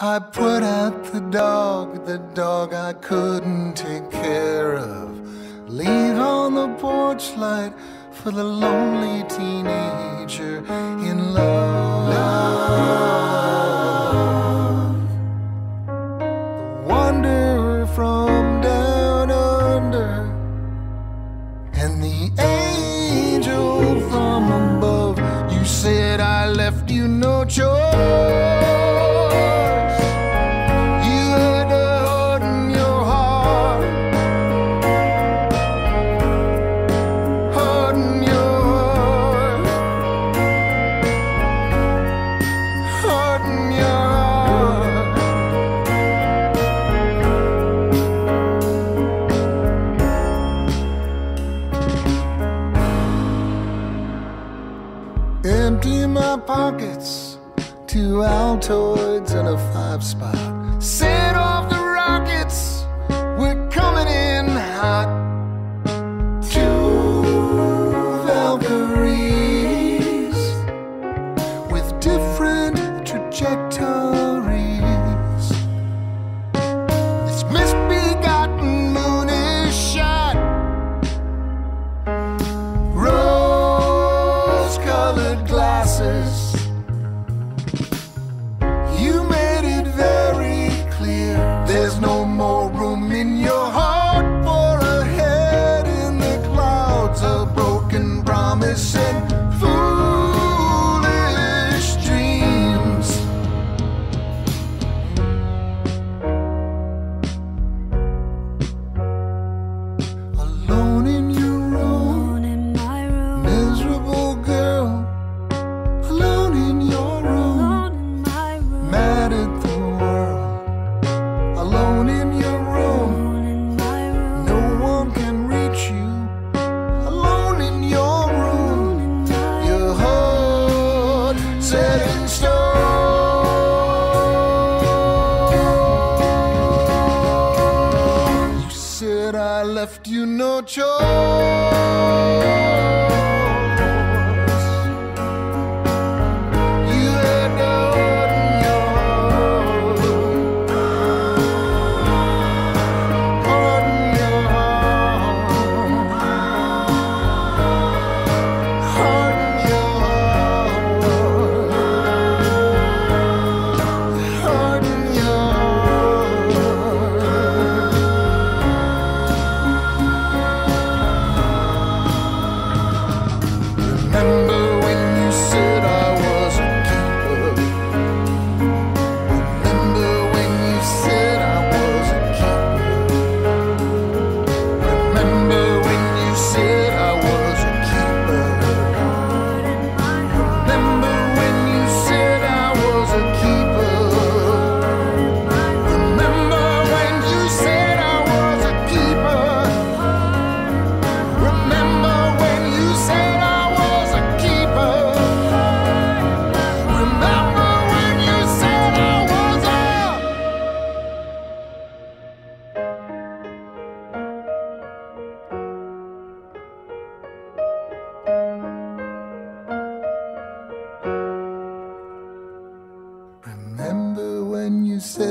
I put out the dog, the dog I couldn't take care of. Leave on the porch light for the lonely teenager in love. The wanderer from down under, and the angel from above. You said I left you no choice. Empty my pockets, two Altoids and a five spot. Set off the rockets, we're coming in hot. Two Valkyries with different trajectories. This misbegotten moon is shot. Rose colored glasses. You left you no choice. remember say